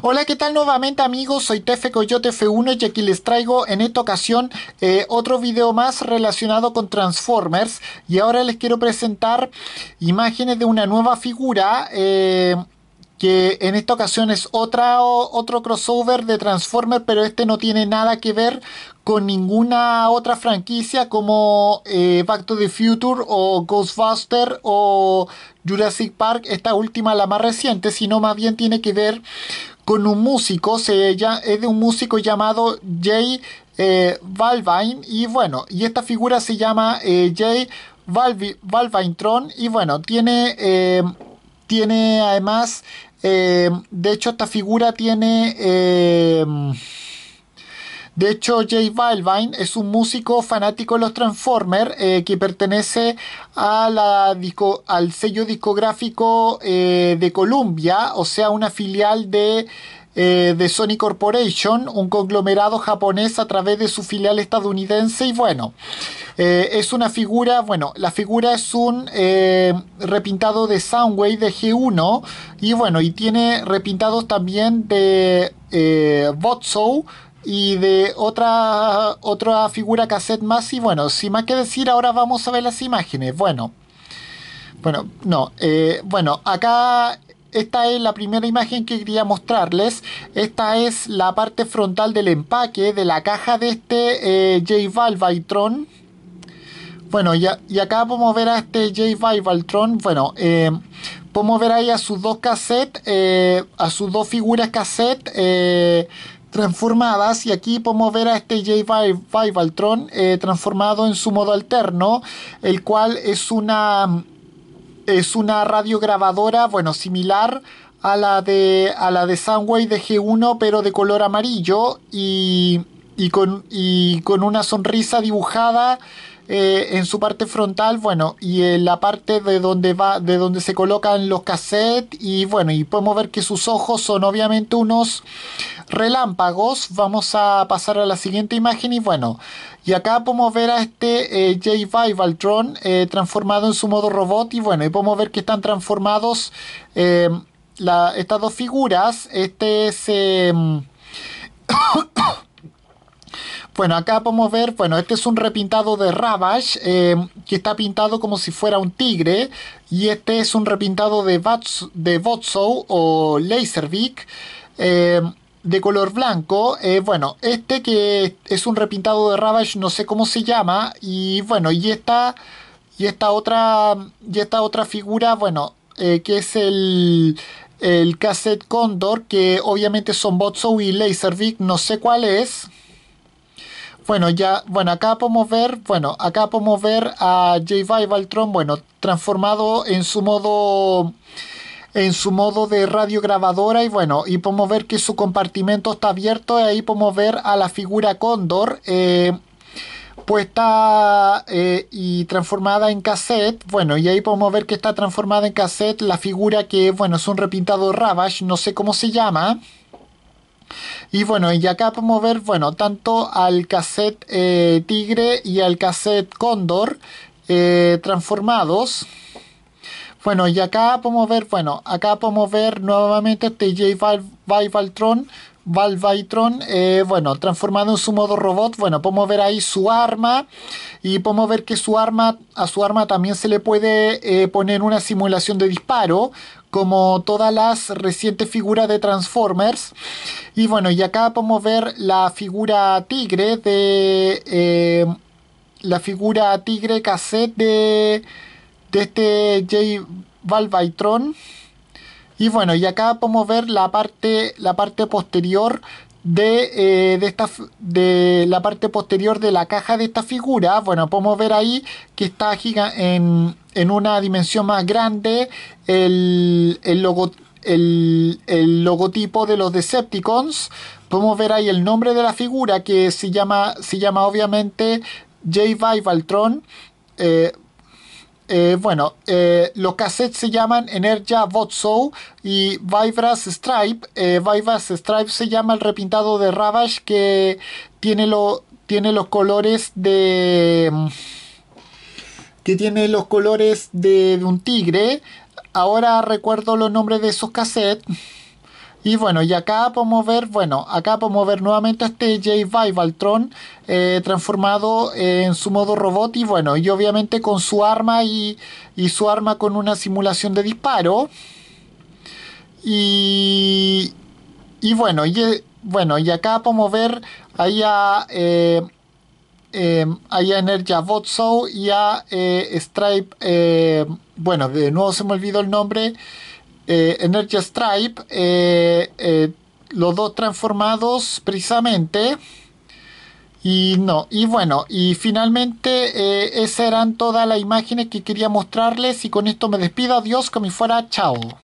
Hola, ¿qué tal nuevamente amigos? Soy Tefe Coyote F1 y aquí les traigo en esta ocasión eh, otro video más relacionado con Transformers y ahora les quiero presentar imágenes de una nueva figura eh, que en esta ocasión es otra, otro crossover de Transformers pero este no tiene nada que ver con ninguna otra franquicia como eh, Back to the Future o Ghostbuster o Jurassic Park, esta última la más reciente, sino más bien tiene que ver con un músico, se, es de un músico llamado Jay eh, Valvine y bueno, y esta figura se llama eh, Jay Tron y bueno, tiene, eh, tiene además, de hecho esta figura tiene de hecho, Jay Balvin es un músico fanático de los Transformers eh, que pertenece al sello discográfico eh, de Columbia, o sea, una filial de, eh, de Sony Corporation, un conglomerado japonés a través de su filial estadounidense. Y bueno, es una figura, bueno, la figura es un repintado de Soundwave de G1 y bueno, y tiene repintados también de Botsow y de otra, otra figura cassette más. Y bueno, sin más que decir, ahora vamos a ver las imágenes. Bueno, bueno, no, eh, bueno, acá esta es la primera imagen que quería mostrarles. Esta es la parte frontal del empaque de la caja de este eh, J Bueno, ya, y acá podemos ver a este J Valtron. Bueno, eh, podemos ver ahí a sus dos cassettes, eh, a sus dos figuras cassette transformadas y aquí podemos ver a este J Vivaltron eh, transformado en su modo alterno el cual es una es una radiograbadora bueno similar a la de a la de Soundwave de G1 pero de color amarillo y, y, con, y con una sonrisa dibujada eh, en su parte frontal, bueno, y en la parte de donde va, de donde se colocan los cassettes, y bueno, y podemos ver que sus ojos son obviamente unos relámpagos. Vamos a pasar a la siguiente imagen y bueno, y acá podemos ver a este eh, J Vivaltron eh, transformado en su modo robot, y bueno, y podemos ver que están transformados estas dos figuras. Este es Bueno, acá podemos ver, bueno, este es un repintado de Ravage, eh, que está pintado como si fuera un tigre, y este es un repintado de, Bats, de Botsow o Laserbeak, eh, de color blanco. Eh, bueno, este que es un repintado de Ravage, no sé cómo se llama, y bueno, y esta, y esta otra, y esta otra figura, bueno, que es el, el cassette Condor, que obviamente son Botsow y Laserbeak, no sé cuál es. Bueno, ya, bueno, acá podemos ver, bueno, acá podemos ver a J Valtron, bueno, transformado en su modo en su modo de radiograbadora y bueno, y podemos ver que su compartimento está abierto y ahí podemos ver a la figura Cóndor eh, puesta eh, y transformada en cassette, bueno, y ahí podemos ver que está transformada en cassette la figura que, bueno, es un repintado Ravage, no sé cómo se llama, y bueno, y acá podemos ver, bueno, tanto al cassette eh, Tigre y al cassette Cóndor eh, transformados. Bueno, y acá podemos ver, bueno, acá podemos ver nuevamente este J Vivaltron, Valvaitron, eh, bueno, transformado en su modo robot, bueno, podemos ver ahí su arma y podemos ver que su arma, a su arma también se le puede poner una simulación de disparo, como todas las recientes figuras de Transformers. Y bueno, y acá podemos ver la figura tigre de... Eh, la figura tigre cassette de, de este J Valvaitron. Y bueno, y acá podemos ver la parte, la parte posterior de, eh, de, esta, de la parte posterior de la caja de esta figura. Bueno, podemos ver ahí que está en, en una dimensión más grande el, el, logotipo de los Decepticons. Podemos ver ahí el nombre de la figura que se llama, se llama obviamente J. Vivaltron. Eh, eh, bueno, eh, los cassettes se llaman Energia Votsow y Vibras Stripe. Vibras Stripe se llama el repintado de Ravage que tiene, tiene los colores de que tiene los colores de, un tigre. Ahora recuerdo los nombres de esos cassettes. Y bueno, y acá podemos ver, bueno, acá podemos ver nuevamente este J Vivaltron eh, transformado en su modo robot y bueno, y obviamente con su arma y, y su arma con una simulación de disparo. Y, y bueno, y, bueno, y acá podemos ver ahí a, eh, eh, ahí a Energia Botsow y a eh, Stripe, eh, bueno, de nuevo se me olvidó el nombre, eh, Energia Stripe, eh, eh, los dos transformados precisamente. Y no, y bueno, y finalmente eh, esas eran todas las imágenes que quería mostrarles y con esto me despido, adiós, como fuera chao.